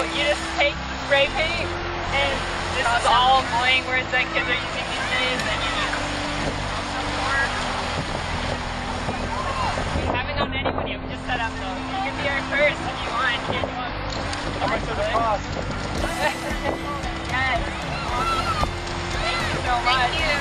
You just take spray paint and this is all annoying words that kids are using these days and you We haven't gotten anyone yet, we just set up though. You can be our first if you want. Here, you want How much does it cost? yes. Thank you so much. Thank you.